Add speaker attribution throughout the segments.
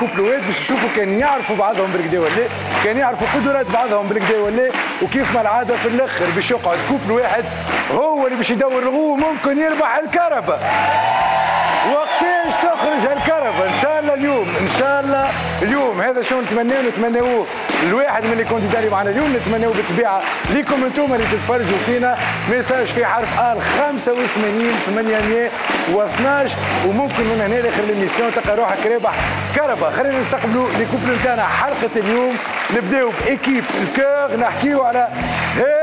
Speaker 1: كوبلوات باش يشوفوا كان يعرفوا بعضهم بالكدا ولا كان يعرفوا قدرات بعضهم بالكدا ولا وكيف ما العادة في الآخر باش يقعد couple واحد هو اللي باش يدور la roue ممكن يربح الكرهبة وقتاش تخرج هالكرهبة إن شاء الله اليوم إن شاء الله اليوم. هذا شو نتمناه نتمناوه الواحد من ال candidats اللي معنا اليوم نتمناو بالطبيعة ليكم أنتم اللي تتفرجوا فينا. message في حرف L 85 812 وممكن من هنا لآخر ال émission تلقى روحك رابح كرهبة. خلينا نستقبلوا ال couple نتاعنا حلقة اليوم. نبداو ب équipe ال cœur نحكيو على هاجر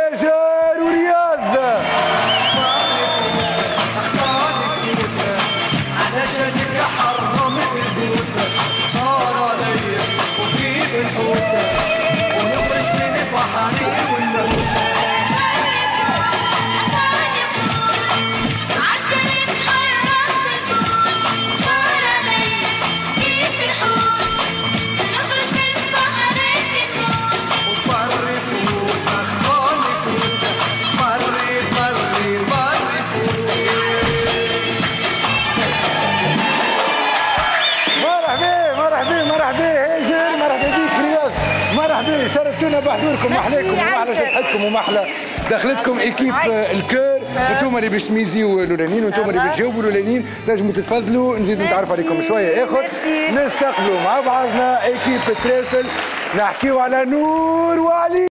Speaker 1: شرفتونا بحضوركم محلاكم
Speaker 2: ميرسي
Speaker 1: ومحلى
Speaker 2: عايشة.
Speaker 1: صحتكم ومحلى دخلتكم équipe
Speaker 2: عايشة.
Speaker 1: ال cœur أنتم اللي باش تميزيو الاولانيين وأنتم اللي
Speaker 2: أها.
Speaker 1: بتجاوبوا الأولانيين نجموا تتفضلوا نزيد نتعرف. عليكم شوية اخر. نستقبلوا مع بعضنا équipe trèfle نحكيو على نور وعلي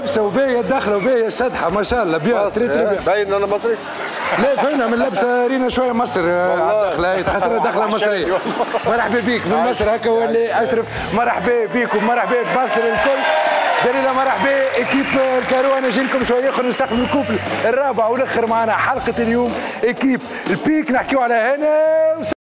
Speaker 1: اللبسه وباهيه الدخلة وباهيه الشدحة ما شاء الله. bien très très bien
Speaker 3: باين أنا مصري.
Speaker 1: لا فهمنا من لبسة رينا شوية مصر آه، الدخلة خاطر دخله مصريه مرحبا بيك من مصر هكا ولا أشرف. مرحبا بيك ومرحبا بمصر الكل. دليلة مرحبا équipe ال carreau أنا جاي لكم شوية اخر نستقبل ال couple الرابع والاخر معنا حلقة اليوم. équipe ال pique نحكيو على هنا.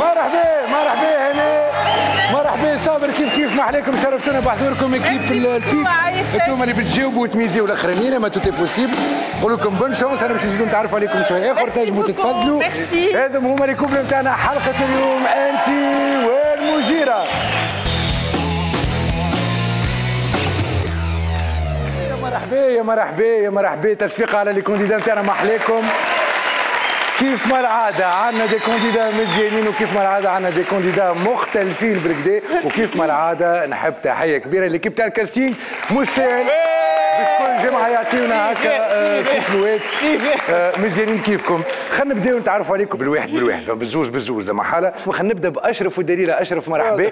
Speaker 1: مرحبا مرحبا هنا. مرحبا صابر كيف كيف ما عليكم؟ شرفتونا بحضوركم équipe ال
Speaker 2: pique.
Speaker 1: أنتم اللي بتجاوبوا وتميزيوا الأخرانيين ما tout est possible نقول لكم bonne chance أنا باش نزيدوا نتعرفوا عليكم شوية
Speaker 2: آخر
Speaker 1: تنجموا. تتفضلوا. هذم هما ال couple نتاعنا حلقة اليوم انت والمجيرة. يا مرحبا يا مرحبا يا مرحبا. تصفيق على les candidats نتاعنا ما احلاكم كيف ما العادة؟ عندنا des candidats مزيانين وكيف ما العادة عندنا des candidats مختلفين بالكدا وكيف ما العادة؟ نحب تحية كبيرة l'équipe تاع ال casting مسال باش كل جمعة يعطيونا هكا آه، كيف الواد آه، مزيانين كيفكم؟ خلينا نبداو نتعرفوا عليكم بالواحد بالواحد بالزوز بالزوز لما حالة. خلينا نبدأ بأشرف ودليلة أشرف مرحبا.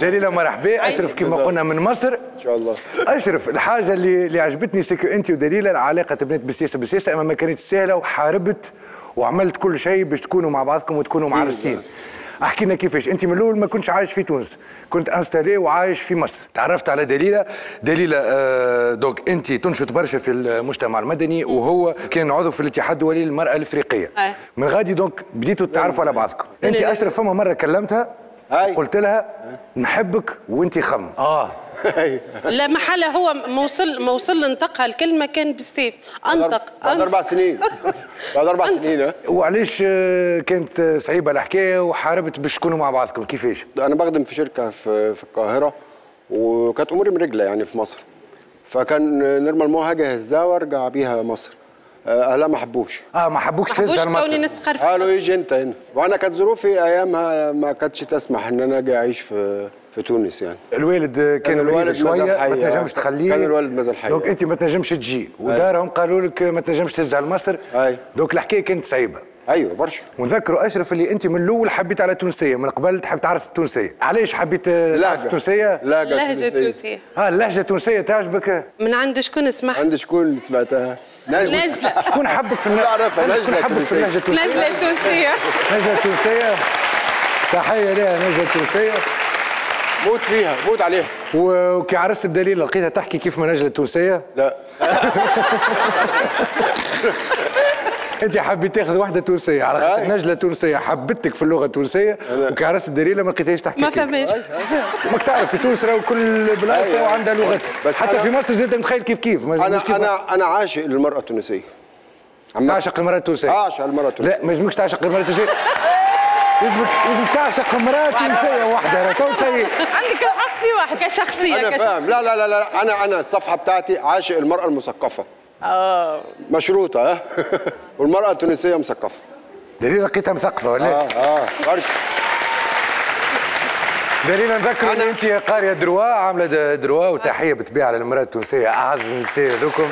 Speaker 1: دليلة مرحبا. أشرف كيف ما قلنا من مصر.
Speaker 3: إن شاء الله.
Speaker 1: أشرف الحاجة اللي اللي عجبتني c'est que انت ودليله العلاقة تبنت بالسياسة بالسياسة اما ما كانت سهلة وحاربت وعملت كل شيء باش تكونوا مع بعضكم وتكونوا معرسين أحكي لنا كيفاش. أنت من الأول ما كنتش عايش في تونس. كنت installé وعايش في مصر. تعرفت على دليلة؟ دليلة آه donc أنت تنشط برشا في المجتمع المدني وهو كان عضو في الاتحاد الدولي للمرأة الإفريقية.
Speaker 2: أي.
Speaker 1: من غادي donc بديتوا تتعرفوا على بعضكم.
Speaker 2: أنت
Speaker 1: أشرف فما مرة كلمتها. قلت لها نحبك وأنت خم. آه.
Speaker 2: لا محل هو موصل موصل انطقها الكلمة كان بالسيف أنطق
Speaker 3: بعد أربع سنين. بعد أربع سنين
Speaker 1: وعلاش آه، كانت صعيبة الحكاية وحاربت باش تكونوا مع بعضكم؟ كيفاش؟
Speaker 3: أنا بخدم في شركة في في القاهرة وكانت أموري مرجلة يعني في مصر. فكان normalement هاجي هزها وارجع بيها مصر. آه، أهلها ما حبوش.
Speaker 1: آه ما حبوكش
Speaker 2: حبوش
Speaker 1: تنزل
Speaker 2: كوني
Speaker 1: مصر.
Speaker 2: نسقر في
Speaker 3: قالوا. يجي أنت هنا. وأنا كانت ظروفي أيامها ما كانتش تسمح إن أنا أجي أعيش في في تونس يعني.
Speaker 1: الوالد آه، كان
Speaker 3: الوالد شوية
Speaker 1: ما تنجمش
Speaker 3: آه.
Speaker 1: تخليه.
Speaker 3: كان الوالد مازال حي.
Speaker 1: donc أنت ما تنجمش تجي. ودارهم قالوا لك ما تنجمش تهزها لمصر
Speaker 3: أي.
Speaker 1: donc الحكاية كانت صعيبة.
Speaker 3: أيوه برشا.
Speaker 1: ونذكروا أشرف اللي أنت من الأول حبيت على التونسية. من قبل تحب تعرف التونسية. علاش حبيت آه، تعرف التونسية؟
Speaker 3: لهجة
Speaker 2: لهجة
Speaker 3: تونسية.
Speaker 2: تونسية.
Speaker 1: آه اللهجة التونسية تعجبك؟
Speaker 2: من عند شكون اسمح؟
Speaker 3: عندي شكون سمعتها؟ نجم
Speaker 2: نجلة.
Speaker 1: شكون حبك في النهجه؟
Speaker 3: أعرفها،
Speaker 1: شكون
Speaker 3: نجلة
Speaker 1: حبك في اللهجة التونسية؟
Speaker 2: نجلة تونسية.
Speaker 1: نجلة التونسيه تحية لها نجلة التونسيه
Speaker 3: موت فيها موت عليها.
Speaker 1: و- وكي عرست بدليل لقيتها تحكي كيف ما نجلة التونسية؟
Speaker 3: لا.
Speaker 1: أنت حبيت تاخذ واحدة تونسية على. نجله تونسية حبتك في اللغة التونسية وكي عرست بدليل ما لقيتهاش تحكي
Speaker 2: ما
Speaker 1: كيف.
Speaker 2: فهمش
Speaker 1: ماك تعرف في تونس راهو كل
Speaker 3: بلاصة.
Speaker 1: وعندها لغتها
Speaker 3: بس
Speaker 1: حتى في مصر زاد متخيل كيف كيف. ما-
Speaker 3: أنا
Speaker 1: مش كيف.
Speaker 3: أنا أنا عاشق للمرأة التونسية. عم
Speaker 1: تعشق المرأة التونسية.
Speaker 3: اعشق المرأة التونسية.
Speaker 1: لا ما يلزمكش تعشق المرأة التونسية. يلزمك يلزمك تعشق امراه تونسيه واحدة. راه تو سيء
Speaker 2: عندك الحق في واحد كشخصية
Speaker 3: أنا
Speaker 2: كشخصية.
Speaker 3: فاهم. لا لا لا لا. أنا أنا الصفحة بتاعتي عاشق المرأة المثقفة. آه. مشروطة ها؟ والمرأة التونسية مثقفة.
Speaker 1: دليل لقيتها مثقفه ولا؟
Speaker 3: آه آه. برشا
Speaker 1: دليل نذكر ان
Speaker 3: أنا-
Speaker 1: انت قارية دروا عاملة دروا وتحية بالطبيعه للمرأة التونسية. أعز النساء ذوكم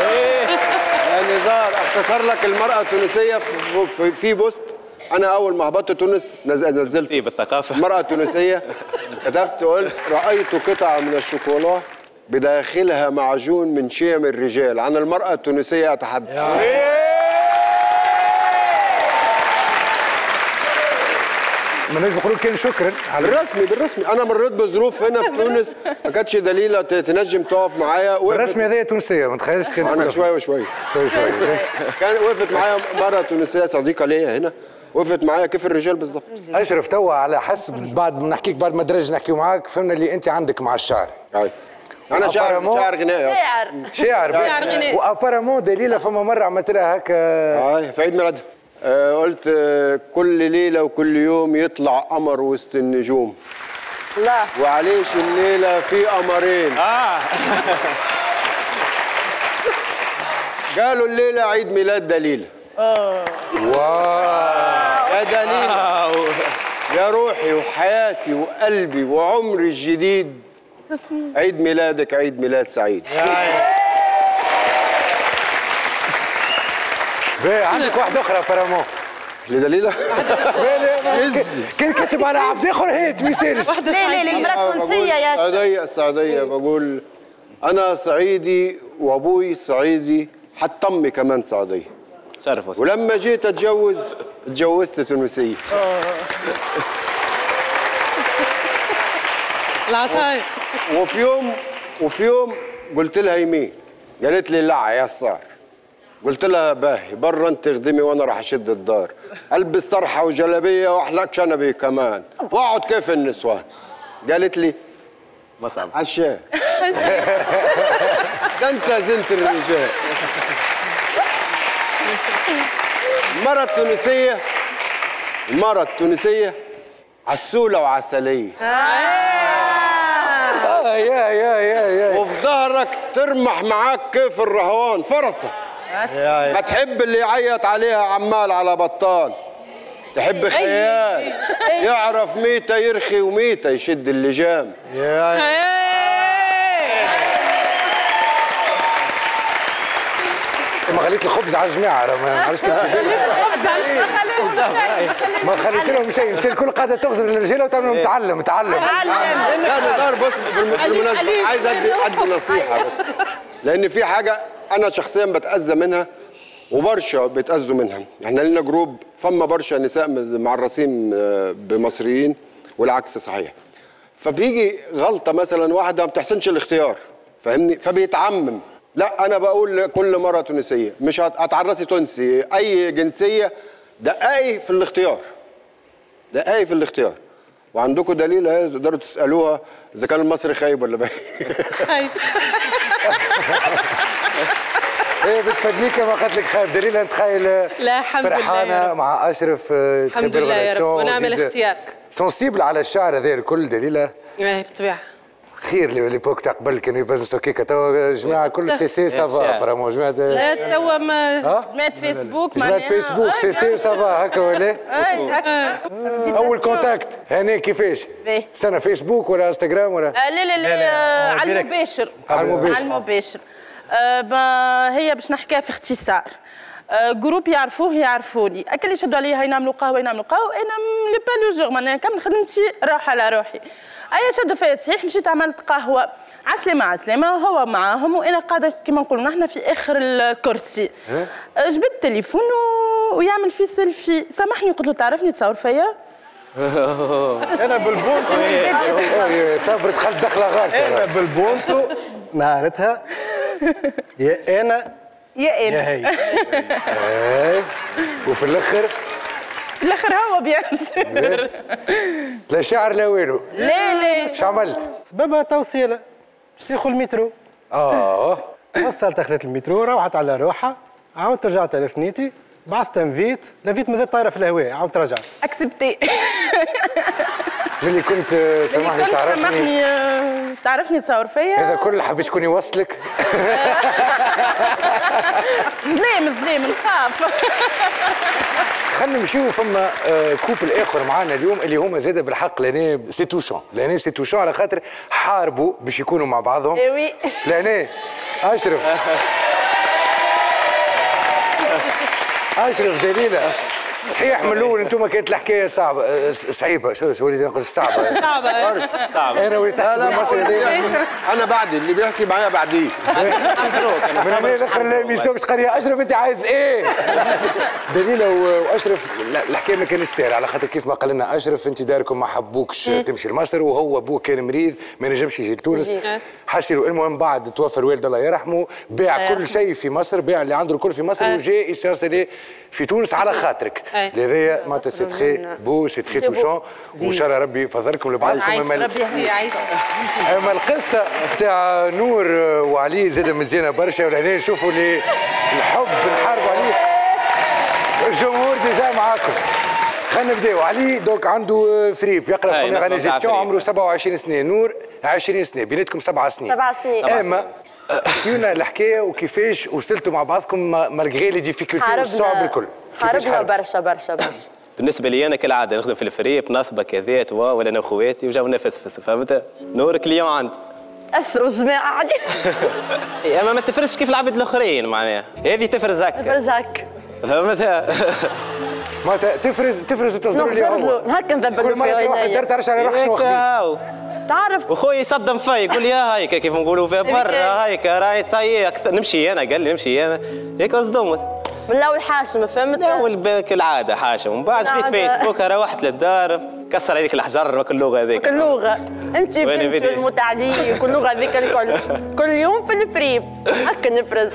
Speaker 3: يا نزار أختصر لك المرأة التونسية في- في, في بوست؟ أنا أول ما هبطت تونس نز- نزلت
Speaker 4: إيه بالثقافة.
Speaker 3: المراه التونسيه كتبت قلت رأيت قطعة من الشوكولا بداخلها معجون من شيم الرجال. عن المرأة التونسية أتحدث.
Speaker 1: ما نجم نقولوا كان شكرا. على
Speaker 3: بالرسمي بالرسمي. أنا مريت بظروف هنا في تونس ما كانتش دليلة تنجم تقف معايا. وقفت-
Speaker 1: الرسمي هذايا تونسية ما تخيلش كانت أنا
Speaker 3: شوية وشويه
Speaker 1: شوي شوي.
Speaker 3: كان وقفت معايا مرة تونسية صديقة ليا هنا. وقفت معايا. كيف الرجال بالظبط
Speaker 1: اشرف توا على حسب. بعد ما نحكيك بعد ما درج نحكيو معاك فهمنا اللي أنت عندك مع الشعر
Speaker 3: هاي. أنا شاعر شاعر غنائي. أصلاً.
Speaker 2: شاعر.
Speaker 1: شاعر.
Speaker 2: شاعر غناء.
Speaker 1: وأبارامون دليلة فما مرة عملت لها هكا.
Speaker 3: هاي في عيد ميلادها آه قلت آه كل ليلة وكل يوم يطلع قمر وسط النجوم.
Speaker 2: لا.
Speaker 3: وعليش الليلة في قمرين.
Speaker 4: آه.
Speaker 3: قالوا الليلة عيد ميلاد دليل.
Speaker 1: واو.
Speaker 3: يا دليل
Speaker 4: آه.
Speaker 3: يا روحي وحياتي وقلبي وعمري الجديد. عيد ميلادك عيد ميلاد سعيد.
Speaker 1: باهي عندك واحدة أخرى ابارامون
Speaker 3: لدليلة
Speaker 1: كان كاتب على عبد آخر هيت
Speaker 2: واحدة
Speaker 5: ليه ليه ليه؟ التونسية يا
Speaker 3: السعودية السعودية بقول أنا صعيدي وأبوي صعيدي حتى أمي كمان سعودية
Speaker 4: شرف وسعد
Speaker 3: ولما جيت أتجوز اتجوزت تونسية
Speaker 2: العطايا
Speaker 3: وفي يوم وفي يوم قلت لها يمين قالت لي لا يا صار. قلت لها باهي برا أنت خدمي وأنا راح أشد الدار. ألبس طرحة وجلابية واحلق شنبي كمان. وأقعد كيف النسوان؟ قالت لي
Speaker 4: مصعب
Speaker 3: عشاء. ده أنت زنت الرجال. المرة التونسية المرة التونسية عسولة وعسلية.
Speaker 1: آه. يا يا يا يا.
Speaker 3: وفي ظهرك ترمح معاك كيف الرهوان؟ فرسة ما تحب اللي يعيط عليها عمال على بطال. تحب خيال. يعرف ميتة يرخي وميتة يشد اللجام.
Speaker 1: خليت الخبز على الجماعة ما عرفتش كيف ما خليت لهم شيء. يصير كل قاعدة تغزر الرجاله وتعمل متعلم متعلم
Speaker 3: لا نزار بص بالم- بالمناسبة عايز ادي أدي نصيحة بس. لأن في حاجة أنا شخصيا بتأذى منها وبرشا بيتأذوا منها. إحنا لنا جروب فما برشا نساء معرسين آه، بمصريين والعكس صحيح. فبيجي غلطة مثلا واحدة ما بتحسنش الاختيار فاهمني؟ فبيتعمم. لا أنا بقول لكل مرة تونسية مش هت- هتعرسي تونسي أي جنسية دققي في الاختيار. دققي في الاختيار. وعندكم دليل أهي تقدروا تسألوها إذا كان المصري خايب ولا باين.
Speaker 2: خايف
Speaker 1: إيه بتفدليك ما قالت لك خايف دليل انت تخيل
Speaker 2: لا، الحمد لله
Speaker 1: فرحانه. مع أشرف آه،
Speaker 2: الحمد لله يا رب، ونعمل اختيار.
Speaker 1: سونسيبل على الشعر هذا الكل دليله
Speaker 2: إيه بالطبيعه
Speaker 1: خير لي ليبوك تاع قبل كانوا يبزنسوا كيكا توا جماعة كل سي سي سافا فرامون جماعة
Speaker 2: لا توا ما
Speaker 5: جماعة فيسبوك
Speaker 1: جماعة فيسبوك سي سي سافا هكا ولا؟
Speaker 5: أي هكا.
Speaker 1: أول كونتاكت هنا كيفاش؟ سنه فيسبوك ولا انستغرام ولا؟
Speaker 5: آه، لا لا لا آه، على
Speaker 4: ديريكت.
Speaker 5: المباشر.
Speaker 1: على المباشر.
Speaker 5: على المباشر. آه، با- هي باش نحكيها في اختصار. آه، جروب يعرفوه يعرفوني اكل يشدوا عليا هاي نعملوا قهوه نعملوا قهوه أنا لي با لو جور معناها كامل خدمتي راح على روحي اي شدوا فيا صحيح مشيت عملت قهوه عسلامة عسلامة هو معاهم وأنا قاعدة كما نقولوا نحن في اخر الكرسي جبت التليفون و... ويعمل في سيلفي سامحني قلت له تعرفني تصور فيا
Speaker 4: أنا بالبونتو
Speaker 1: صبر دخلت دخله غلطه
Speaker 4: أنا بالبونتو نهارتها يا أنا
Speaker 5: يا
Speaker 4: يا
Speaker 5: أنا
Speaker 4: هي.
Speaker 1: إيه. وفي الأخر؟
Speaker 5: في الأخر هو بيان
Speaker 1: لا شعر لا والو.
Speaker 5: لا لا.
Speaker 1: إيش عملت؟
Speaker 4: سببها توصيله باش تاخذ المترو.
Speaker 1: آه.
Speaker 4: وصلت أخذت المترو روحت على روحها. عاودت رجعت على ثنيتي. بعثت invite. l'invite مازال طايرة في الهواء. عاودت رجعت.
Speaker 5: accepté.
Speaker 1: ملي كنت سامحني
Speaker 5: كنت
Speaker 1: تعرفني.
Speaker 5: سامحني. تعرفني تصور فيا؟
Speaker 1: هذا كل حبيت شكون يوصلك.
Speaker 5: ظلام ظلام نخاف.
Speaker 1: خلينا نمشيو فما آه، couple آخر معانا اليوم اللي هما زاد بالحق لاني c'est touchant لاني c'est touchant على خاطر حاربوا باش يكونوا مع بعضهم.
Speaker 5: إيه oui.
Speaker 1: لاني أشرف. أشرف دليلة. صحيح من الأول أنتم كانت الحكاية صعبة آه، صعيبة. شو شو وليت نقول صعبة؟
Speaker 2: صعبة.
Speaker 4: صعب
Speaker 1: أنا وليت
Speaker 3: لا لا. أنا بعدي اللي بيحكي معايا بعديه
Speaker 1: من هنا الآخر ال émission باش تقري أشرف أنت عايز إيه؟ دليله و- واشرف الحكاية ما كانتش سهلة. على خاطر كيف ما قال لنا أشرف أنت داركم ما حبوكش تمشي لمصر وهو أبوه كان مريض ما نجمش يجي لتونس. حشروا المهم بعد توفى الوالد الله يرحمه باع كل شيء في مصر باع اللي عنده الكل في مصر
Speaker 2: آه.
Speaker 1: وجاء يسيرسلي في تونس على خاطرك. لذا معناتها c'est très beau c'est très touchant وان شاء الله ربي يفضلكم لبعضكم
Speaker 2: عايش ربي عايش
Speaker 1: أما القصة تاع نور وعلي زاد مزيانه برشا ولهنا نشوفوا اللي الحب نحاربوا عليه الجمهور déjà معاكم. خلينا نبداو علي donc عنده fripe
Speaker 6: يقرأ
Speaker 1: اني
Speaker 6: بتاع
Speaker 1: جيستيون. عمره 27 سنة. نور 20 سنة. بيناتكم سبع سنين.
Speaker 5: سبع سنين.
Speaker 1: أما احكيونا الحكاية وكيفاش وصلتوا مع بعضكم malgré les difficultés والصعب الكل.
Speaker 5: حاربنا؟ برشا برشا برشا.
Speaker 6: بالنسبة لي أنا كالعادة نخدم في الفريق نصبه كذات و- ولا أنا وخواتي وجاو نفسفس فهمت؟ نور كليون عندي
Speaker 5: اثروا الجماعة. عادي
Speaker 6: أما ما تفرزش كيف العباد الآخرين معناها. هذه تفرز هكا.
Speaker 5: فرزاك
Speaker 6: فهمت؟
Speaker 1: معناتها تفرز تفرز هو
Speaker 5: له. هكا
Speaker 1: كل
Speaker 5: نذبل في
Speaker 1: مره تروح
Speaker 5: عينيا
Speaker 1: الدار تعرفش على روحك شنو خديت
Speaker 6: هاو.
Speaker 5: تعرف
Speaker 6: وخوي يصدم في يقول يا هيك كيف نقولوا في برا
Speaker 5: هيك.
Speaker 6: هيك راهي صاي أكثر نمشي أنا قال لي نمشي أنا. هيك صدمت
Speaker 5: من الأول حاشم فهمت؟
Speaker 6: اول ب- كالعاده حاشا ومن بعد شفت
Speaker 5: العادة.
Speaker 6: فيسبوك روحت للدار كسر عليك الحجر وكل اللغة هذيك.
Speaker 5: كل لغة.
Speaker 6: أنت
Speaker 5: بنت
Speaker 6: الفيديو؟
Speaker 5: المتعلي كل لغة هذيك الكل. كل يوم في الفريب. هكا نفرز.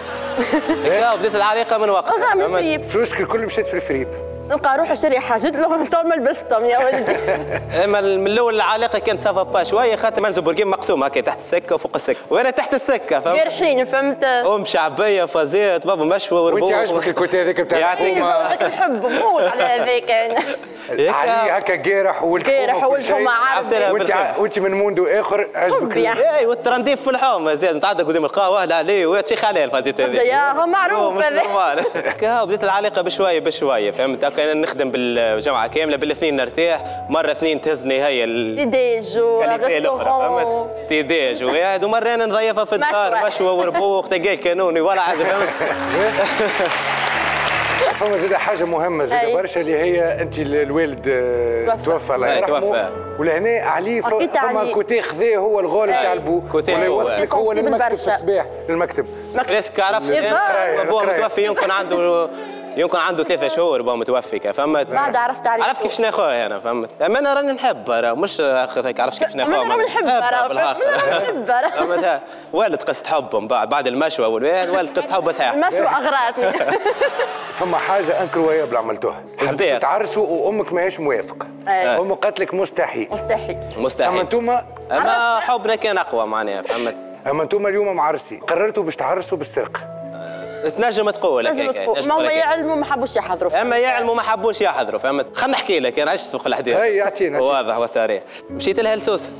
Speaker 6: هيك بديت العلاقه من وقت
Speaker 5: من الفريب.
Speaker 1: فلوسك الكل مشيت في الفريب.
Speaker 5: نلقى روح اشتري حاجات لهم تو ما لبستهم يا ولدي.
Speaker 6: إما من الأول العلاقه كانت سافا با شوية خاطر منزل بورقين مقسوم هكا تحت السكة وفوق السكة. وأنا تحت السكة فهمت؟
Speaker 5: جارحين فهمت؟
Speaker 6: أم شعبية فازيت بابا مشوى وربوع
Speaker 1: وأنت عجبك الكوتي هذاك بتاع
Speaker 6: يعطيك.
Speaker 5: ذوقك الحب موت على هذاك
Speaker 1: علي هكا
Speaker 5: جارح
Speaker 6: عرفت لها
Speaker 5: عربي
Speaker 1: وانت. وانت من موندو آخر عجبك
Speaker 6: اي والترنديف في الحومه زاد نتعدى قدام القهوة؟ لا لي. وتشي خلال فازيت
Speaker 5: تبدا يا هو معروف. هذا.
Speaker 6: بديت العلاقة بشويه بشويه فهمت؟ أنا نخدم بالجامعة كاملة بالاثنين نرتاح. مرة اثنين تهزني هي ال-
Speaker 5: تيديج
Speaker 6: الكاليتي الأخرى،
Speaker 5: وريستورون
Speaker 6: فهمت تيديج وقاعد ومره أنا نضيفها في الدار.
Speaker 5: مشوى.
Speaker 6: وربوخ تلقى الكانوني ولا حاجة فهمت؟
Speaker 1: فما زاد حاجة مهمة زاد. برشا اللي هي أنت ال- الوالد آه،
Speaker 5: توفى.
Speaker 1: الله يرحمه
Speaker 6: توفى.
Speaker 1: ولهنا عليه
Speaker 5: أكيد
Speaker 1: فما. كوتي خذاه هو الغول
Speaker 5: أي.
Speaker 1: نتاع البو
Speaker 6: كوتي
Speaker 1: ولا
Speaker 6: هو.
Speaker 1: يوصلك هو للمكتب. الصباح للمكتب
Speaker 6: ريسك عرفت
Speaker 1: أبوه.
Speaker 6: متوفي يمكن عنده يمكن عنده ثلاثة شهور بابا متوفي فهمت
Speaker 5: بعد عرفت عليه.
Speaker 6: عرفت كيفاش ناخوها أنا فهمت؟ أما أنا راني نحبها راه مش اخذ هيك عرفت كيفاش ناخوها
Speaker 5: أما أنا نحبها راه،.
Speaker 6: فهمت؟ ها؟ والد قصة حبهم بعد بعد المشوى والوالد والد قصة حب صحيح
Speaker 5: المشوى اغراتني
Speaker 1: فما حاجة انكرويابل عملتوها.
Speaker 6: صديق.
Speaker 1: تعرسوا وأمك ماهيش موافقة.
Speaker 5: أي.
Speaker 1: أمك قالت لك مستحيل.
Speaker 5: مستحيل.
Speaker 1: أما
Speaker 6: مستحيل
Speaker 1: انتوما؟
Speaker 6: أما حبنا كان أقوى معناها فهمت؟
Speaker 1: أما انتوما اليوم معرسين قررتوا باش تعرسوا بالسرقة.
Speaker 6: تنجم تقول
Speaker 5: لازم تقول ما هما. يعلموا ما حبوش يحضروا
Speaker 6: أما يعلموا ما حبوش يحضروا فهمت؟ خلينا نحكي لك أنا عشت سبق الاحداث
Speaker 1: هاي اعطينا.
Speaker 6: واضح وصريح مشيت لها لسوسه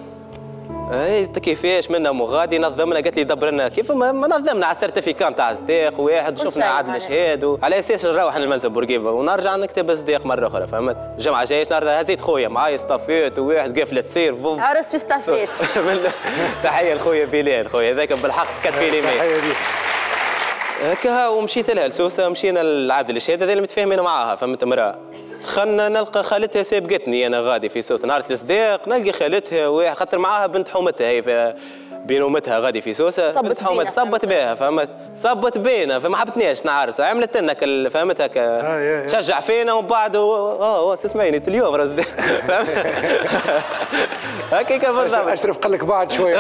Speaker 6: اي أنت كيفاش منا مغادي نظمنا. قالت لي دبر لنا. كيف؟ ما ما نظمنا على السيرتيفيكان تاع صديق واحد وشفنا
Speaker 5: شيء
Speaker 6: عدل
Speaker 5: معناها.
Speaker 6: شهاد و- على أساس نروح للمنزل بورقيبة. ونرجع نكتب صديق مرة أخرى فهمت؟ الجمعة جاية نرى هزيت خويا معايا صطفيت وواحد قفلة تصير
Speaker 5: عرس في ستافيت
Speaker 6: من- تحية لخويا بلال خويا هذاك بالحق كتفي لي.
Speaker 1: دي
Speaker 6: هكا ومشيت لها لسوسة مشينا للعادل الشهاده اللي متفاهمين معاها. فهمت امراه دخلنا نلقى خالتها سابقتني أنا غادي في سوسة. نهار الصديق نلقى خالتها خاطر معاها بنت حومتها هي أمتها غادي في سوسة
Speaker 5: صبت بينا،
Speaker 6: صبت. بها فهمت؟ صبت بينا فما حبتنيش نعرس عملت لنا كال- فهمت هكا؟
Speaker 1: آه،
Speaker 6: فينا ومن بعد آه آه اسمعيني اليوم فهمت؟ هكاك بالضبط.
Speaker 1: اشرف قال لك بعد شوية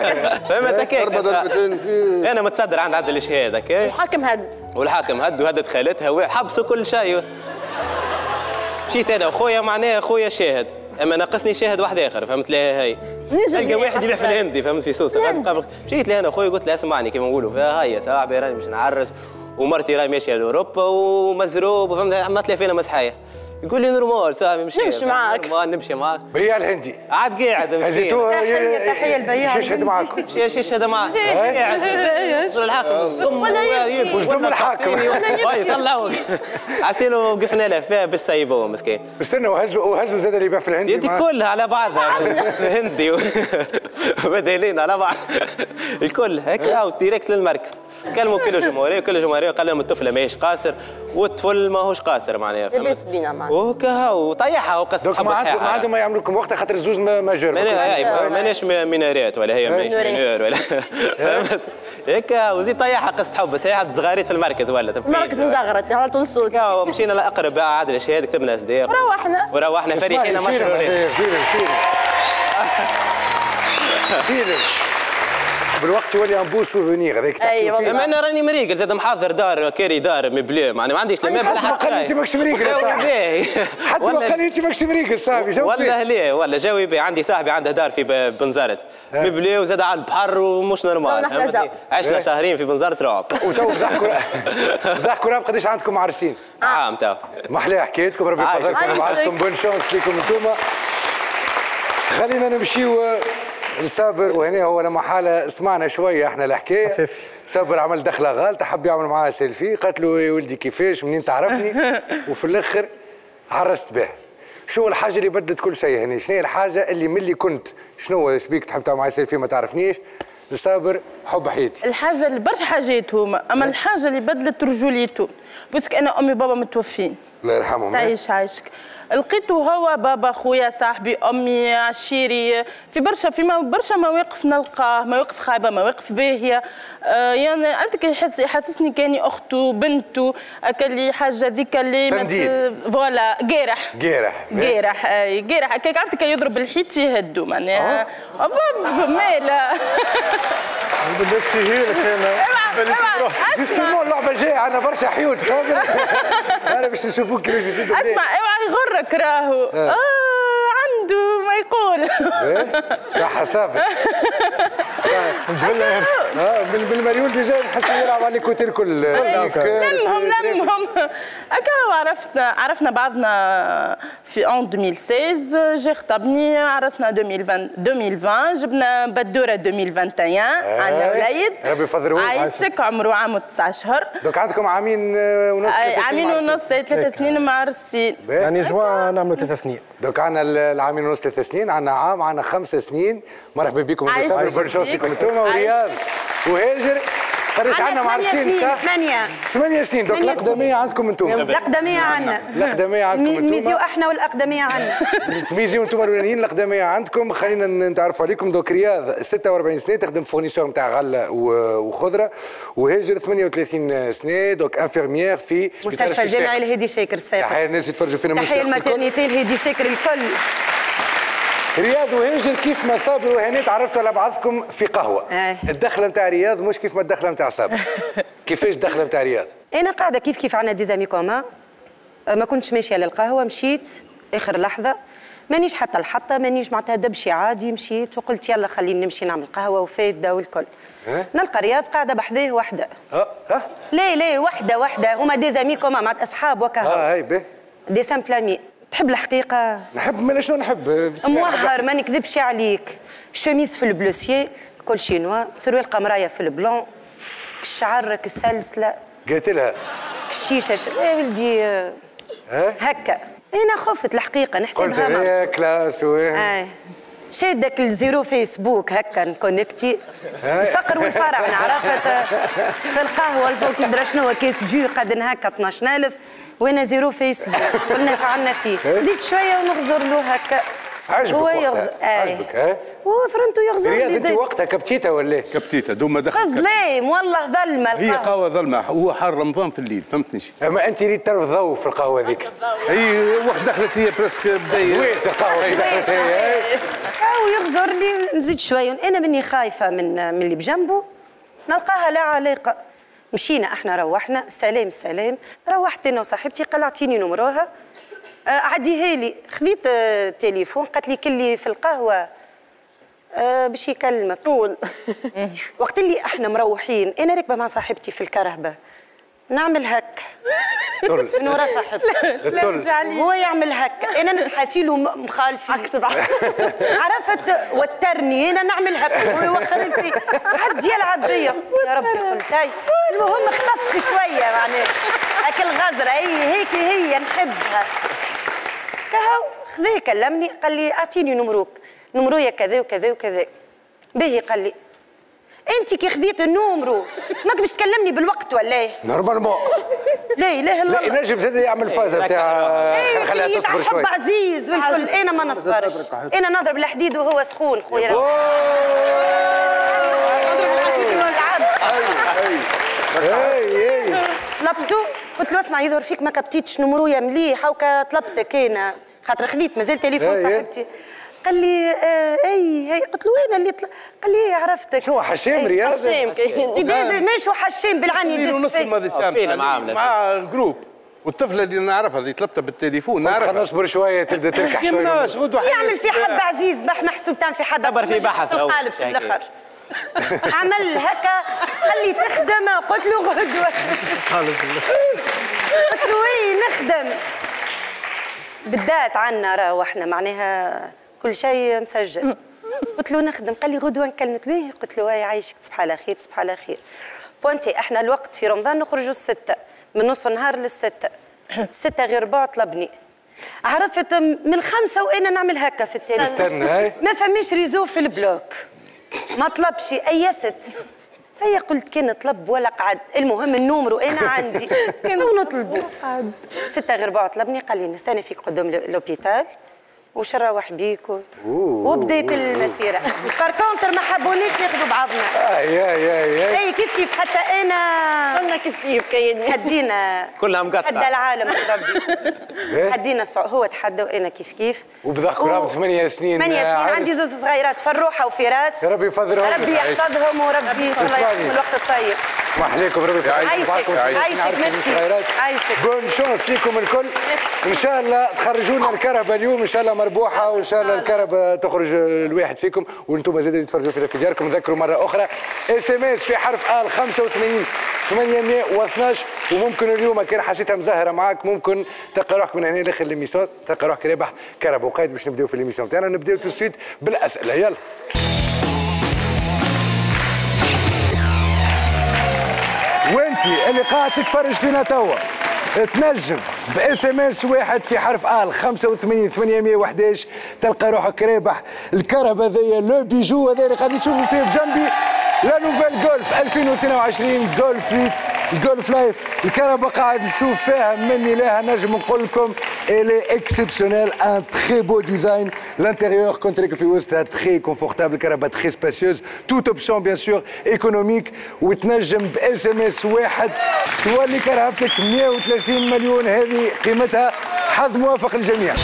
Speaker 6: فهمت هكاك
Speaker 3: في
Speaker 6: أنا متصدر عند عدل الشهادة هكا
Speaker 5: الحاكم هد.
Speaker 6: والحاكم هد وهدد خالتها وحبسوا كل شيء. مشيت أنا وخويا معناها خويا شاهد. أما ناقصني شاهد واحد آخر فهمت لها هاي. تلقى واحد يبيع في. الهندي فهمت؟ في
Speaker 5: سوسة.
Speaker 6: قبل مشيت لها أنا وخويا قلت له اسمعني كيف نقولوا. فيها هاي يا صاحبي راني باش نعرس. ومرتي راهي ماشية لأوروبا ومزروب فهمت عملت لي فينا مسحيه يقول لي نورمال صاحبي مشي
Speaker 5: نمشي معاك.
Speaker 6: نورمال نمشي معاك.
Speaker 1: بيع الهندي.
Speaker 6: عاد قاعد مسكين
Speaker 7: تحية- تحية البياع
Speaker 1: يشهد معاكم
Speaker 6: إيش هذا معك؟ قاعد الحاكم؟
Speaker 5: ولا يبكي.
Speaker 1: وصدم الحاكم.
Speaker 6: طلعوا عسيلو وقفنا له. فيها بالسيبوه مسكين.
Speaker 1: استنى وهزوا وهزوا زاد اللي في الهندي
Speaker 6: يدي. كلها على بعضها هندي وبدلين على بعض. الكل. هيك أو ديريكت للمركز. كلموا كل جمهوريه كل جمهوريه قال لهم الطفل ماهيش قاصر والطفل ماهوش قاصر معناها؟
Speaker 5: لبس بينا معناها.
Speaker 6: وهكا وطيحها حب
Speaker 1: ما عندهم ما يعملوا لكم وقتها خاطر الزوز ما ما جربوا
Speaker 6: ماني- مانيش ميناريات ولا هي
Speaker 5: ميناريات.
Speaker 6: mineur ولا فهمت؟ هيك وزيد طيحها قصة حب صحيحة صغاريت في المركز ولا
Speaker 5: المركز مزغرت على طول صوت
Speaker 6: مشينا لأقرب عدل اشهاد كتبنا صداق.
Speaker 5: روحنا.
Speaker 6: وروحنا فرحين
Speaker 1: هذا، فيلم فيلم فيلم بالوقت يولي un beau souvenir هذاك
Speaker 5: أي
Speaker 1: تحكيو فيه.
Speaker 5: والله.
Speaker 6: أما أنا راني مريقل زاد محضر دار كاري دار مبلي. معني ما عنديش لا مبلى
Speaker 5: حتى ما
Speaker 1: قال أنت ماكش مريقل حتى ما قال أنت ماكش مريقل صاحبي. جاوب
Speaker 6: والله ليه؟ ولا جاوي بي عندي صاحبي عنده دار في بنزرت. مبلي وزاد على البحر ومش نورمال. عشنا
Speaker 1: إيه.
Speaker 6: شهرين في بنزرت رعب.
Speaker 1: وتو ضحكوا ضحكوا راب قداش عندكم عارسين؟
Speaker 6: عام تو.
Speaker 1: محلى حكايتكم ربي
Speaker 5: عايشك.
Speaker 1: ويبعثكم بون شانس ليكم انتوما. خلينا نمشيو لصابر وهنا هو لما حالة سمعنا شوية إحنا الحكاية
Speaker 4: خفيف.
Speaker 1: صابر عمل دخلة غلطة حب يعمل معاها سيلفي. قالت له يا ولدي كيفاش؟ منين تعرفني؟ وفي الآخر عرست به. شو الحاجة اللي بدلت كل شيء هنا؟ شنو هي الحاجة اللي ملي كنت؟ شنو شبيك تحب تعمل معايا سيلفي؟ ما تعرفنيش. لصابر حب حياتي.
Speaker 5: الحاجة اللي برشا حاجات هما أما الحاجة اللي بدلت رجوليته parce que أنا أمي وبابا متوفين.
Speaker 1: الله يرحمهم.
Speaker 5: تعيش عايشك. لقيته هو بابا خويا صاحبي أمي عشيري في برشا في برشا مواقف نلقاه مواقف خايبة مواقف باهية. آه يعني قلت يحس يحسسني كأني أخته بنته اللي حاجة ذيك اللي. فوالا قارح
Speaker 1: قارح
Speaker 5: قارح أي قارح هكاك عرفت كان يضرب الحيط يهدوا معناها. مالا
Speaker 4: بدك شهيرك أنا تروح.
Speaker 5: اسمع.
Speaker 1: اللعبة جاية عندنا برشا حيوت صابر أنا باش نشوفوك كيفاش
Speaker 5: اسمع اوعى يغرك راهو. آه. عنده ما يقول.
Speaker 1: إيه؟ صح آه بال- بالمليون déjà نحس يلعب على ال côté الكل
Speaker 5: لمهم لمهم هكا عرفنا عرفنا بعضنا في en 2016 جا خطبني عرسنا 2020 2020 جبنا بدوره 2021 عندنا وليد
Speaker 1: ربي يفضلهولك.
Speaker 5: عايشك عمره عام وتسع اشهر
Speaker 1: donc عندكم عامين آه، ونص ثلاثة
Speaker 5: عامين ونص ثلاث سنين معرسين
Speaker 4: يعني جوان نعملوا ثلاث سنين.
Speaker 1: donc عندنا العامين ونص ثلاث سنين عندنا عام عندنا خمس سنين مرحبا بكم. برشا
Speaker 5: عايش.
Speaker 1: أنتم ورياض وهاجر عندنا
Speaker 7: ثمانية
Speaker 1: معرسين
Speaker 7: سنين
Speaker 1: صح؟
Speaker 7: ثمانية.
Speaker 1: ثمانية سنين.
Speaker 7: donc
Speaker 1: الأقدمية. عندكم أنتم
Speaker 7: الأقدمية عنا
Speaker 1: الأقدمية عندكم
Speaker 7: ميزيو أحنا والأقدمية عنا
Speaker 1: تميزيو أنتم الأولانيين الأقدمية عندكم. خلينا نتعرفوا عليكم. donc رياض 46 سنة تخدم fournisseur نتاع غله و- وخضرة وهاجر 38 سنة. donc infirmière في
Speaker 7: مستشفى الجامعي الهادي شاكر صفاقس
Speaker 1: تحية الناس يتفرجوا فينا
Speaker 7: تحية.
Speaker 1: ال
Speaker 7: maternité الهادي شاكر الكل.
Speaker 1: رياض وهاجر كيف ما صابر وهني تعرفتوا على بعضكم في قهوة.
Speaker 7: آه.
Speaker 1: الدخلة نتاع رياض مش كيف ما الدخلة نتاع صابر كيفاش الدخلة نتاع رياض؟
Speaker 7: أنا قاعدة كيف كيف عنا des amis communs. ما كنتش ماشية للقهوة مشيت آخر لحظة. مانيش حتى الحطة مانيش معناتها دبشي عادي مشيت وقلت يلا خليني نمشي نعمل قهوة وفايدة والكل.
Speaker 1: أه؟
Speaker 7: نلقى رياض قاعدة بحذاه وحدة.
Speaker 1: آه آه.
Speaker 7: لا لا وحدة وحدة. هما des amis communs مع أصحاب وكهو
Speaker 1: آه هاي به.
Speaker 7: des simples amis تحب الحقيقة؟
Speaker 1: نحب ما شنو نحب؟
Speaker 7: موهر ما نكذبش عليك. شميز في ال bleu ciel كل شينوا. سروال قمراية في ال blanc. شعرك السلسله
Speaker 1: قلت لها.
Speaker 7: الشيشه. يا ولدي آه،
Speaker 1: ها؟
Speaker 7: هكا. أنا خفت الحقيقة
Speaker 1: قلت
Speaker 7: نحسبها
Speaker 1: لها classe و
Speaker 7: آه. شادك الزيرو فيسبوك هكا نكونكتي الفقر والفرع أنا عرفت آه، في القهوة الفوق ندرى شنو كيس جو قد هكا 12000 وأنا زيرو فيسبوك؟ قلنا شعلنا فيه؟ زيد شوية ونغزر له هكا.
Speaker 1: عجبك
Speaker 7: هو
Speaker 1: وقتها.
Speaker 7: يغزر
Speaker 1: عجبك، ها؟
Speaker 7: وثرنتو يغزر لي
Speaker 1: أنت
Speaker 7: زيد
Speaker 1: وقتها كبتيتها ولا إيه؟
Speaker 8: كبتيته دوما دخل
Speaker 7: ظلام والله ظلمة
Speaker 8: هي قهوة ظلمة هو حار رمضان في الليل فهمتني شي؟
Speaker 1: أما أنت ريت ترى ضوء في القهوة ذيك.
Speaker 8: هي وقت دخلت هي برسك بداية.
Speaker 1: وين القهوه كي دخلت هي.
Speaker 7: أو يغزر لي نزيد شوية أنا مني خايفة من من اللي بجنبه. نلقاها لا علاقة. مشينا إحنا روحنا. سلام سلام. روحت أنا وصاحبتي قلعتيني نمروها آه، عديها لي. خذيت آه، التليفون قالت لي كلي في القهوة. آه، باش يكلمك. قول وقت اللي إحنا مروحين أنا راكبة مع صاحبتي في الكرهبه نعمل هك. من ورا صاحبتي.
Speaker 1: الطل.
Speaker 7: هو يعمل هكا أنا نحاسيله م- مخالفي عرفت؟ وترني. أنا نعمل هكا هو يوخر لي حد يلعب بيا يا ربي قلت هاي. المهم اختفت شوية معناها هاك الغزرة هي هيك هي نحبها. كهو خذيه كلمني قال لي أعطيني نمروك نمرويا كذا وكذا وكذا. باهي قال لي. أنت كي خذيت ال numéro ماك باش تكلمني بالوقت ولا إيه؟
Speaker 1: normalement
Speaker 7: لا إله إلا
Speaker 1: لا
Speaker 7: الله.
Speaker 1: ينجم زاد يعمل فازه نتاع
Speaker 7: إيه
Speaker 1: خليها تصبر شوي.
Speaker 7: عزيز والكل. أنا ما نصبرش. أنا نضرب الحديد وهو سخون خويا. نضرب الحديد ونلعب
Speaker 1: أي أي.
Speaker 7: طلبته قلت له اسمع يظهر فيك ما كبتيتش نمرويا مليح هاكا طلبتك أنا خاطر خذيت مازال تليفون
Speaker 1: إيه، إيه.
Speaker 7: صاحبتي. قال لي آه أي هي. قلت له أنا اللي طل... قال لي عرفتك.
Speaker 1: شنو حشام
Speaker 7: إيه.
Speaker 1: رياض
Speaker 7: يداز ماشي وحشام بالعني
Speaker 8: سنين ونص الماضي سام
Speaker 6: فيلم عاملة.
Speaker 8: مع جروب. والطفله اللي نعرفها اللي طلبتها بالتليفون
Speaker 1: خلينا
Speaker 8: نعرفها
Speaker 1: نصبر شوية تبدأ تركح شوية.
Speaker 8: يمناش غدوه
Speaker 7: يعمل في حب عزيز بح محسوب تاع في حب.
Speaker 6: دبر في بحث
Speaker 7: في القالب في الآخر. عمل هكا قال لي تخدم. قلت له غدوه قلت له اي نخدم. بالذات عنا راهو إحنا معناها كل شيء مسجل. قلت له نخدم. قال لي غدوه نكلمك به قلت له اي عايشك. تصبح على خير تصبح على خير. pointer إحنا الوقت في رمضان نخرجوا الستة. من نص النهار للستة. الستة غير ربع طلبني. عرفت من الخمسة وأنا نعمل هكا في التليفون.
Speaker 1: استنى
Speaker 7: ما فماش réseau في ال bloc. ما طلبش. أيست هي قلت كان طلب ولا قعد. المهم ال numéro أنا عندي. ونطلبوا ستة غير ربع طلبني. قال لي نستنى فيك قدام l'- l'hôpital. باش نروح بيك و... وبديت المسيرة. par contre ما حبونيش ناخذوا بعضنا.
Speaker 1: أي أي أي أي.
Speaker 7: أي كيف كيف؟ حتى أنا.
Speaker 9: قلنا كيف كيف؟ كاين
Speaker 7: حدينا.
Speaker 6: كلها مقطعة.
Speaker 7: حدى العالم ربي. حدينا السع- هو تحدى وأنا كيف كيف؟
Speaker 1: وبضحكوا راهم ثمانية سنين
Speaker 7: ثمانية سنين. عندي زوز صغيرات فروحة وفراس.
Speaker 1: يا ربي يفضلهم.
Speaker 7: ربي يحفظهم وربي ان شاء الله. يعطيهم الوقت الطيب.
Speaker 1: اسمح لكم ربي يعيشك
Speaker 7: عايشك. ميرسي. عايشك.
Speaker 1: bonne chance ليكم الكل. إن شاء الله تخرجوا لنا الكرهبه اليوم. إن شاء الله مربوحة وإن شاء الله الكرهبه تخرج الواحد فيكم وأنتم زاد تتفرجوا فينا في دياركم نذكروا مرة أخرى SMS في حرف L 85 812 وممكن اليوم كان حسيتها مزهرة معاك. ممكن تلقى روحك من هنا لاخر l'émission تلقى روحك رابح كرهبه وقايد. باش نبداو في l'émission تاعنا نبداو تو بالأسئلة. يلا. وانت اللي قاعد تتفرج فينا توا. تنجم ب SMS واحد في حرف L 85 811 تلقى روحك رابح. الكرهبه هذايا le bijou هذا اللي قاعد نشوفوا فيه بجنبي. la nouvelle Golf 2022 Golf huit ال Golf Life. الكرهبة قاعد نشوف فيها مني لها نجم نقول لكم elle est exceptionnelle un très beau design l'intérieur كنت راكب في وسطها très confortable كرهبة très spacieuse toutes options bien sûr économique وتنجم ب SMS واحد تولي كرهبتك 130 مليون هذه قيمتها حظ موفق للجميع